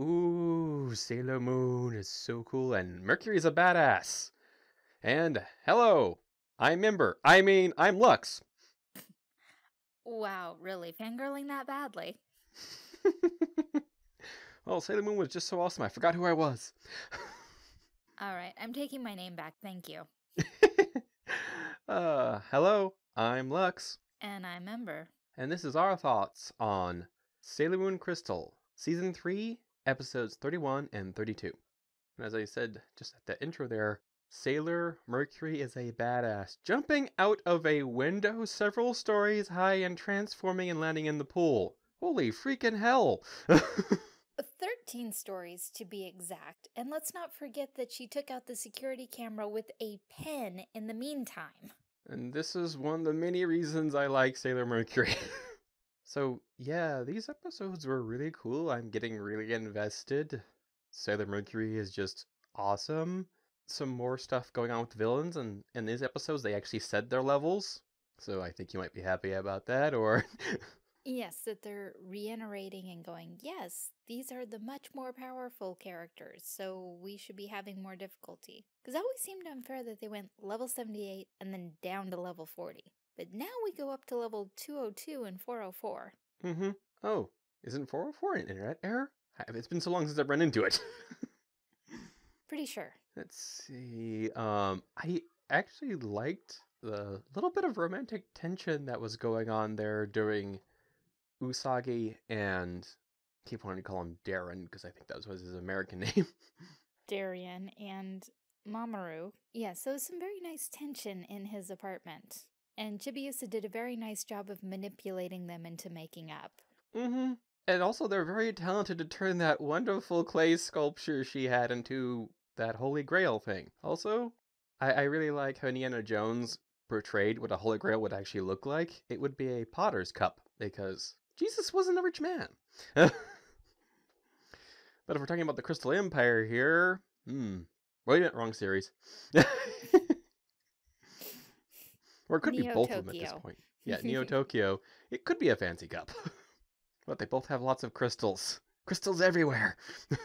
Ooh, Sailor Moon is so cool, and Mercury's a badass. And hello, I'm Ember. I mean, I'm Lux. Wow, really fangirling that badly? well, Sailor Moon was just so awesome, I forgot who I was. All right, I'm taking my name back. Thank you. uh, hello, I'm Lux. And I'm Ember. And this is our thoughts on Sailor Moon Crystal, Season 3, Episodes 31 and 32. And as I said just at the intro there, Sailor Mercury is a badass, jumping out of a window several stories high and transforming and landing in the pool. Holy freaking hell! Uh, 13 stories to be exact, and let's not forget that she took out the security camera with a pen in the meantime. And this is one of the many reasons I like Sailor Mercury. so, yeah, these episodes were really cool. I'm getting really invested. Sailor Mercury is just awesome. Some more stuff going on with the villains, and in these episodes, they actually said their levels. So I think you might be happy about that, or Yes, that they're reiterating and going, yes, these are the much more powerful characters, so we should be having more difficulty. Because it always seemed unfair that they went level 78 and then down to level 40. But now we go up to level 202 and 404. Mm-hmm. Oh, isn't 404 an internet error? It's been so long since I've run into it. Pretty sure. Let's see. Um, I actually liked the little bit of romantic tension that was going on there during Usagi and I keep wanting to call him Darren because I think that was his American name. Darien and Mamoru. Yeah, so some very nice tension in his apartment. And Chibiusa did a very nice job of manipulating them into making up. Mm-hmm. And also they're very talented to turn that wonderful clay sculpture she had into that Holy Grail thing. Also, I, I really like how Indiana Jones portrayed what a Holy Grail would actually look like. It would be a potter's cup because Jesus wasn't a rich man. but if we're talking about the Crystal Empire here, hmm, wait, wrong series. or it could Neo be both of them at this point. Yeah, Neo Tokyo. It could be a fancy cup. but they both have lots of crystals. Crystals everywhere.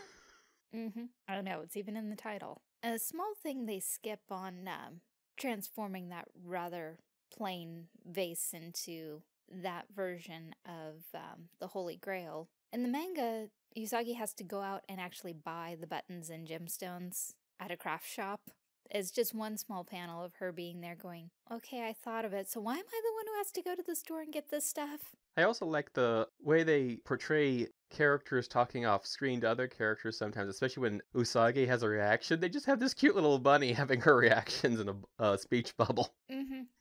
Mm-hmm. I don't know, it's even in the title. A small thing they skip on um, transforming that rather plain vase into that version of um, the Holy Grail. In the manga, Usagi has to go out and actually buy the buttons and gemstones at a craft shop. It's just one small panel of her being there going, okay, I thought of it, so why am I the one who has to go to the store and get this stuff? I also like the way they portray characters talking off screen to other characters sometimes, especially when Usagi has a reaction. They just have this cute little bunny having her reactions in a uh, speech bubble. Mm-hmm.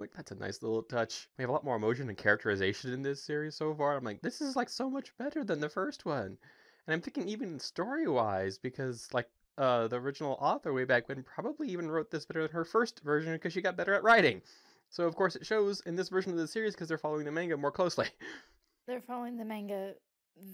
Like, that's a nice little touch. We have a lot more emotion and characterization in this series so far. I'm like, this is like so much better than the first one. And I'm thinking even story wise, because like uh, the original author way back when probably even wrote this better than her first version because she got better at writing. So of course it shows in this version of the series because they're following the manga more closely. They're following the manga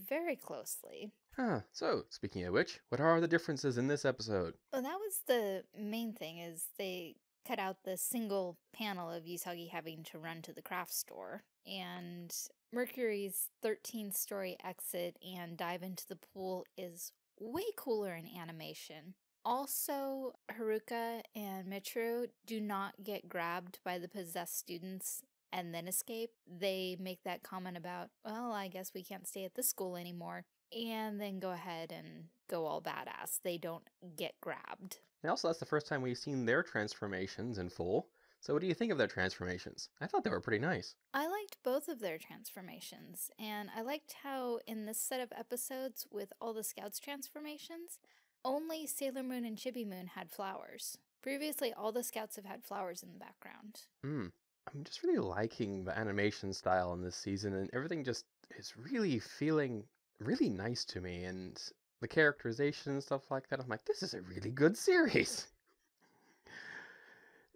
very closely. Huh. So speaking of which, what are the differences in this episode? Well, that was the main thing is they cut out the single panel of Usagi having to run to the craft store and Mercury's 13 story exit and dive into the pool is way cooler in animation. Also, Haruka and Michiru do not get grabbed by the possessed students and then escape. They make that comment about, well, I guess we can't stay at this school anymore, and then go ahead and go all badass. They don't get grabbed. And also that's the first time we've seen their transformations in full. So what do you think of their transformations? I thought they were pretty nice. I liked both of their transformations, and I liked how in this set of episodes with all the scouts transformations, only Sailor Moon and Chibi Moon had flowers. Previously, all the scouts have had flowers in the background. Hmm. I'm just really liking the animation style in this season, and everything just is really feeling really nice to me. And the characterization and stuff like that, I'm like, this is a really good series.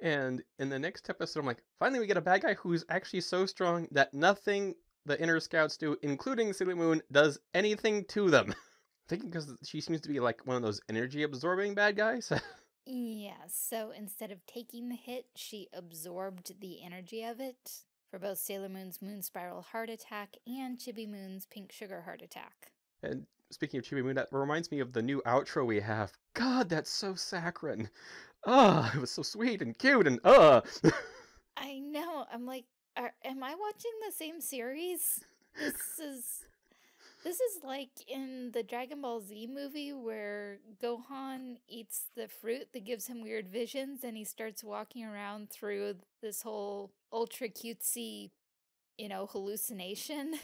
And in the next episode, I'm like, finally, we get a bad guy who's actually so strong that nothing the inner scouts do, including Sailor Moon, does anything to them. Thinking because she seems to be like one of those energy absorbing bad guys. Yeah, so instead of taking the hit, she absorbed the energy of it for both Sailor Moon's Moon Spiral Heart Attack and Chibi Moon's Pink Sugar Heart Attack. And speaking of Chibi Moon, that reminds me of the new outro we have. God, that's so saccharine. Ah, it was so sweet and cute and uh. I know. I'm like, are, am I watching the same series? This is this is like in the Dragon Ball Z movie where Gohan eats the fruit that gives him weird visions and he starts walking around through this whole ultra cutesy, you know, hallucination.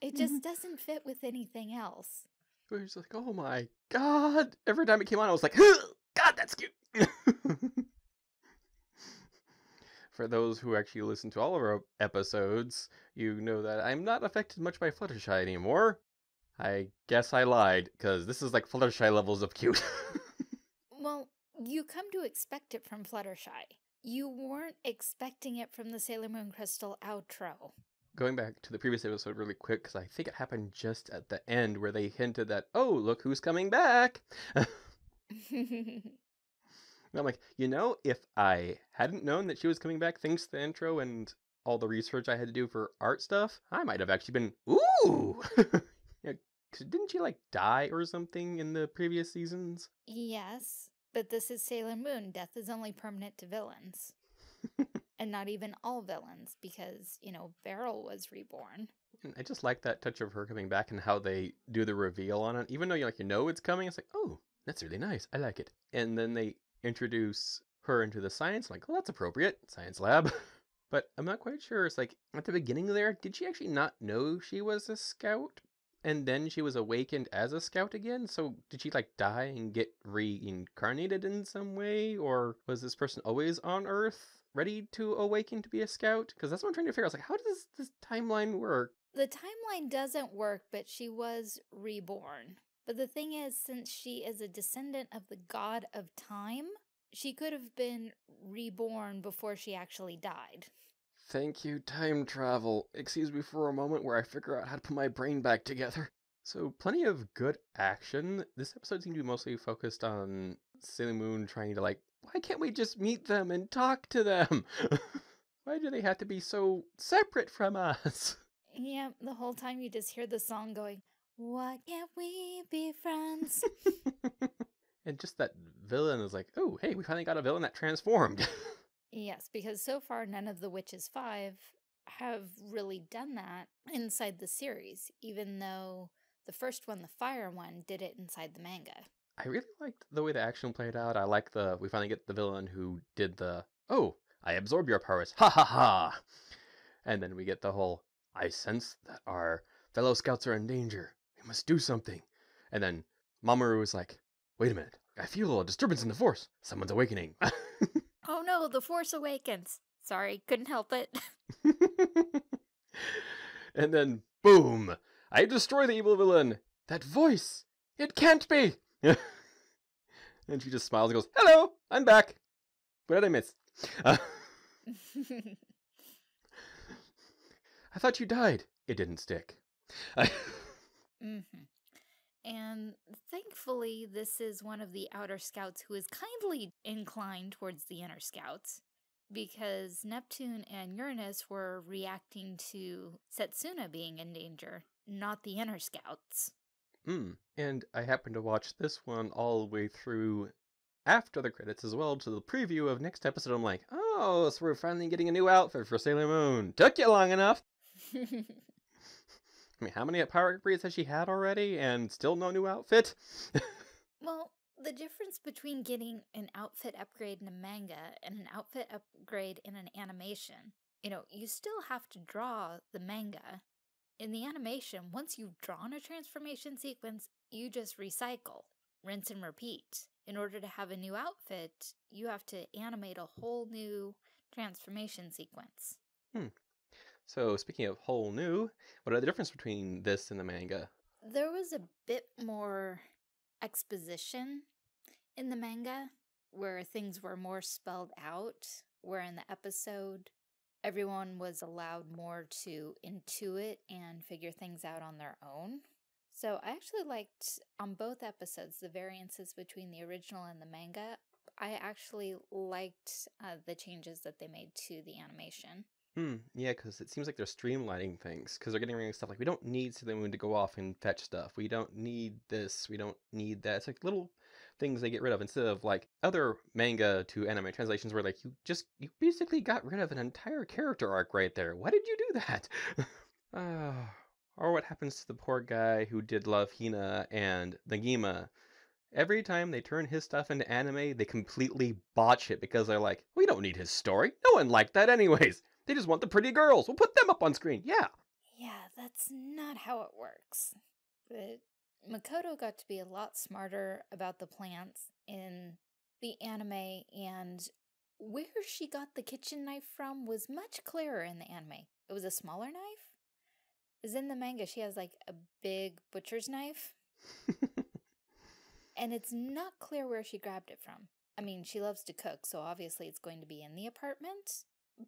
It just doesn't fit with anything else. It was like, oh my god! Every time it came on, I was like, God, that's cute. For those who actually listen to all of our episodes, you know that I'm not affected much by Fluttershy anymore. I guess I lied, because this is like Fluttershy levels of cute. well, you come to expect it from Fluttershy. You weren't expecting it from the Sailor Moon Crystal outro going back to the previous episode really quick because I think it happened just at the end where they hinted that, oh, look who's coming back. I'm like, you know, if I hadn't known that she was coming back thanks to the intro and all the research I had to do for art stuff, I might have actually been, ooh! yeah, didn't she like die or something in the previous seasons? Yes, but this is Sailor Moon. Death is only permanent to villains and not even all villains because, you know, Beryl was reborn. I just like that touch of her coming back and how they do the reveal on it. Even though you like you know it's coming, it's like, oh, that's really nice. I like it. And then they introduce her into the science, like, well, that's appropriate. Science lab. but I'm not quite sure. It's like at the beginning there, did she actually not know she was a scout? And then she was awakened as a scout again? So did she like die and get reincarnated in some way? Or was this person always on Earth? ready to awaken to be a scout? Because that's what I'm trying to figure out. like, how does this timeline work? The timeline doesn't work, but she was reborn. But the thing is, since she is a descendant of the god of time, she could have been reborn before she actually died. Thank you, time travel. Excuse me for a moment where I figure out how to put my brain back together. So, plenty of good action. This episode seemed to be mostly focused on Sailor Moon trying to like why can't we just meet them and talk to them? why do they have to be so separate from us? Yeah, the whole time you just hear the song going, Why can't we be friends? and just that villain is like, oh, hey, we finally got a villain that transformed. yes, because so far none of the Witches 5 have really done that inside the series, even though the first one, the fire one, did it inside the manga. I really liked the way the action played out. I like the we finally get the villain who did the oh I absorb your powers ha ha ha, and then we get the whole I sense that our fellow scouts are in danger. We must do something. And then Mamoru was like, wait a minute, I feel a disturbance in the force. Someone's awakening. oh no, the force awakens. Sorry, couldn't help it. and then boom, I destroy the evil villain. That voice, it can't be. and she just smiles and goes, "Hello, I'm back. What did I miss?" Uh, I thought you died. It didn't stick. Mm-hmm. And thankfully, this is one of the outer scouts who is kindly inclined towards the inner scouts because Neptune and Uranus were reacting to Setsuna being in danger, not the inner scouts. Mm. And I happened to watch this one all the way through after the credits as well to the preview of next episode. I'm like, oh, so we're finally getting a new outfit for Sailor Moon. Took you long enough. I mean, how many power upgrades has she had already and still no new outfit? well, the difference between getting an outfit upgrade in a manga and an outfit upgrade in an animation, you know, you still have to draw the manga in the animation, once you've drawn a transformation sequence, you just recycle, rinse and repeat. In order to have a new outfit, you have to animate a whole new transformation sequence. Hmm. So, speaking of whole new, what are the difference between this and the manga? There was a bit more exposition in the manga where things were more spelled out, where in the episode everyone was allowed more to intuit and figure things out on their own. So I actually liked on both episodes the variances between the original and the manga. I actually liked uh, the changes that they made to the animation. Hmm. Yeah, because it seems like they're streamlining things because they're getting rid of stuff like we don't need Sailor Moon to go off and fetch stuff. We don't need this. We don't need that. It's like little things they get rid of instead of like other manga to anime translations where like you just you basically got rid of an entire character arc right there. Why did you do that? uh, or what happens to the poor guy who did love Hina and Negima? Every time they turn his stuff into anime, they completely botch it because they're like, we don't need his story. No one liked that anyways. They just want the pretty girls. We'll put them up on screen. Yeah. Yeah, that's not how it works. But Makoto got to be a lot smarter about the plants in the anime, and where she got the kitchen knife from was much clearer in the anime. It was a smaller knife. Is in the manga, she has like a big butcher's knife, and it's not clear where she grabbed it from. I mean, she loves to cook, so obviously it's going to be in the apartment,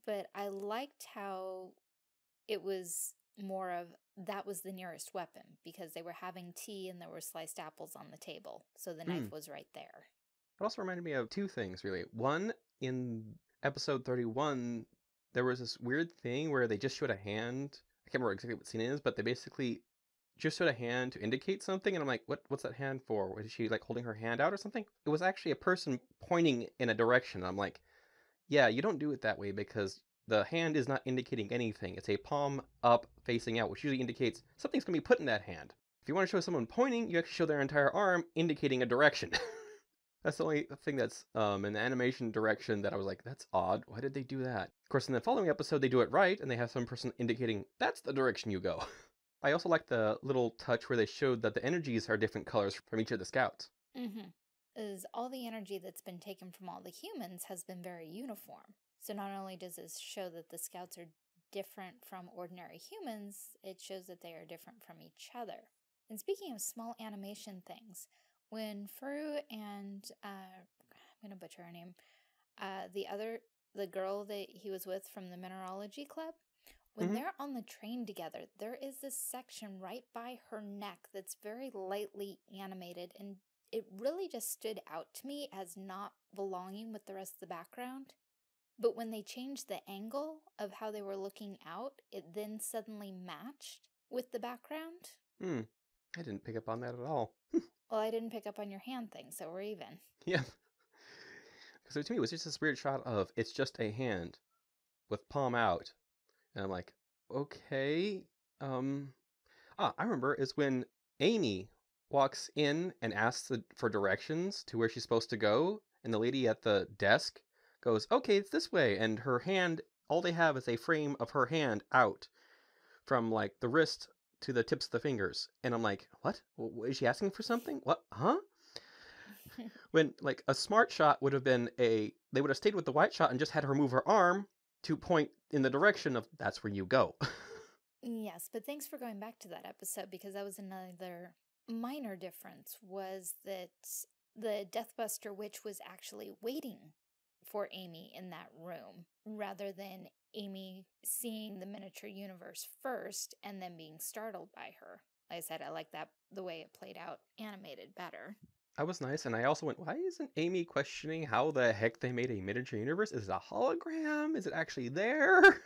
but I liked how it was more of that was the nearest weapon because they were having tea and there were sliced apples on the table. So the knife Mm. was right there. It also reminded me of two things, really. One, in episode 31, there was this weird thing where they just showed a hand. I can't remember exactly what scene it is, but they basically just showed a hand to indicate something. And I'm like, what? what's that hand for? Was she like holding her hand out or something? It was actually a person pointing in a direction. I'm like, yeah, you don't do it that way because the hand is not indicating anything. It's a palm up facing out, which usually indicates something's going to be put in that hand. If you want to show someone pointing, you actually show their entire arm indicating a direction. That's the only thing that's um, in the animation direction that I was like, that's odd. Why did they do that? Of course, in the following episode, they do it right, and they have some person indicating that's the direction you go. I also like the little touch where they showed that the energies are different colors from each of the scouts. Mm-hmm. Is all the energy that's been taken from all the humans has been very uniform. So not only does this show that the scouts are different from ordinary humans, it shows that they are different from each other. And speaking of small animation things, when Furu and uh, I'm gonna butcher her name, uh, the other the girl that he was with from the mineralogy club, when Mhm. they're on the train together, there is this section right by her neck that's very lightly animated, and it really just stood out to me as not belonging with the rest of the background. But when they changed the angle of how they were looking out, it then suddenly matched with the background. Hmm. I didn't pick up on that at all. Well, I didn't pick up on your hand thing, so we're even. Yeah. So to me, it was just this weird shot of it's just a hand with palm out. And I'm like, okay. Um Ah, I remember is when Amy walks in and asks the, for directions to where she's supposed to go, and the lady at the desk goes, "Okay, it's this way." And her hand, all they have is a frame of her hand out from like the wrist to the tips of the fingers. And I'm like, "What? Is she asking for something? What? Huh?" when like a smart shot would have been a they would have stayed with the white shot and just had her move her arm to point in the direction of that's where you go. Yes, but thanks for going back to that episode because that was another minor difference was that the Deathbuster witch was actually waiting for Amy in that room rather than Amy seeing the miniature universe first and then being startled by her. Like I said, I like that the way it played out animated better. that was nice, and I also went, why isn't Amy questioning how the heck they made a miniature universe? Is it a hologram? Is it actually there?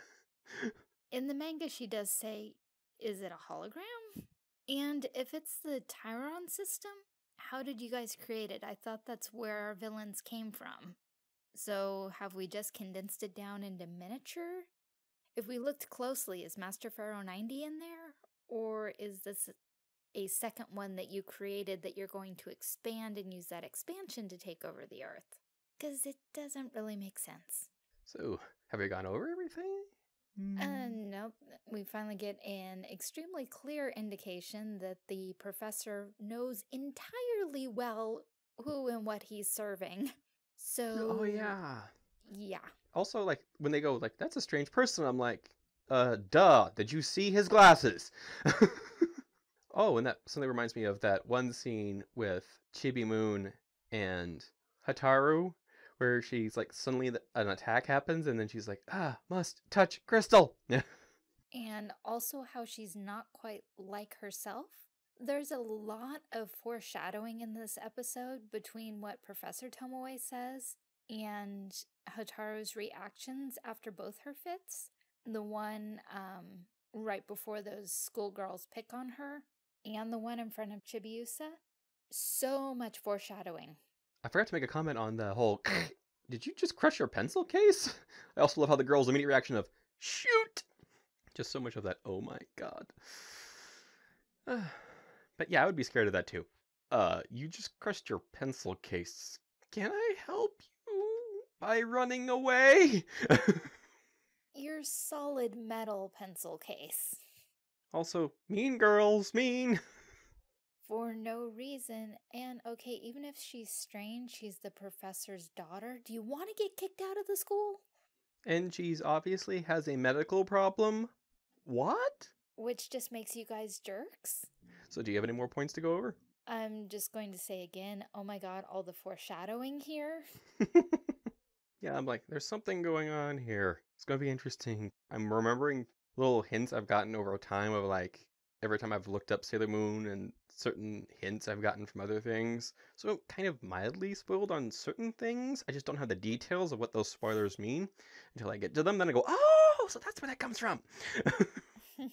In the manga, she does say, Is it a hologram? And if it's the Tyron system, how did you guys create it? I thought that's where our villains came from. So have we just condensed it down into miniature? If we looked closely, is Master Pharaoh 90 in there? Or is this a second one that you created that you're going to expand and use that expansion to take over the Earth? Because it doesn't really make sense. so, have we gone over everything? Uh, nope. We finally get an extremely clear indication that the professor knows entirely well who and what he's serving. So, oh yeah. yeah. Also, like when they go like, "That's a strange person," I'm like, "Uh, duh. Did you see his glasses?" oh, and that something reminds me of that one scene with Chibi Moon and Hotaru, where she's like suddenly an attack happens, and then she's like, "Ah, must touch crystal." And also how she's not quite like herself. There's a lot of foreshadowing in this episode between what Professor Tomoe says and Hotaru's reactions after both her fits. The one um, right before those schoolgirls pick on her, and the one in front of Chibiusa. So much foreshadowing. I forgot to make a comment on the whole. Did you just crush your pencil case? I also love how the girl's immediate reaction of shoot. Just so much of that. Oh my god. but yeah, I would be scared of that too. Uh, you just crushed your pencil case. Can I help you by running away? Your solid metal pencil case. also, mean girls, mean. For no reason. And okay, even if she's strange, she's the professor's daughter. Do you want to get kicked out of the school? And she's obviously has a medical problem. What? Which just makes you guys jerks? So, do you have any more points to go over? I'm just going to say again, oh my god, all the foreshadowing here. yeah, I'm like, there's something going on here. It's going to be interesting. I'm remembering little hints I've gotten over time of like every time I've looked up Sailor Moon and certain hints I've gotten from other things. So I'm kind of mildly spoiled on certain things. I just don't have the details of what those spoilers mean until I get to them. Then I go, oh, so that's where that comes from.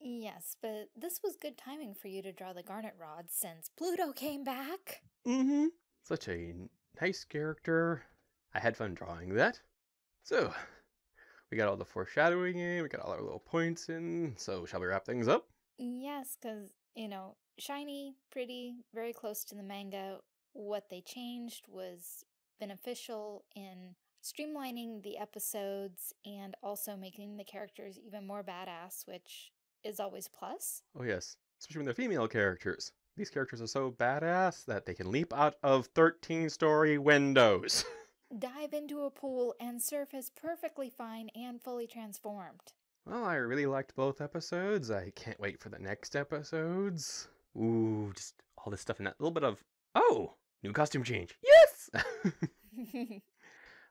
yes, but this was good timing for you to draw the Garnet Rod since Pluto came back. Mm-hmm. Such a nice character. I had fun drawing that. So, we got all the foreshadowing in, we got all our little points in. So, shall we wrap things up? Yes, because, you know, shiny, pretty, very close to the manga. What they changed was beneficial in streamlining the episodes and also making the characters even more badass, which is always plus. Oh, yes. Especially when they're female characters. These characters are so badass that they can leap out of 13 story windows. Dive into a pool and surface perfectly fine and fully transformed. Well, I really liked both episodes. I can't wait for the next episodes. Ooh, just all this stuff and that little bit of, oh, new costume change. Yes!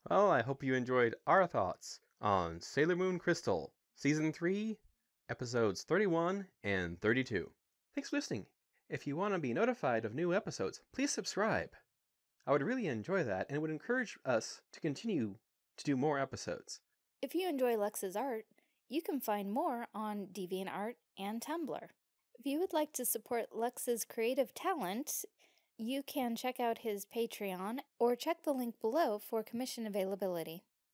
well, I hope you enjoyed our thoughts on Sailor Moon Crystal, Season 3, Episodes 31 and 32. Thanks for listening. If you want to be notified of new episodes, please subscribe. I would really enjoy that and it would encourage us to continue to do more episodes. If you enjoy Lux's art, you can find more on DeviantArt and Tumblr. If you would like to support Lux's creative talent, you can check out his Patreon or check the link below for commission availability.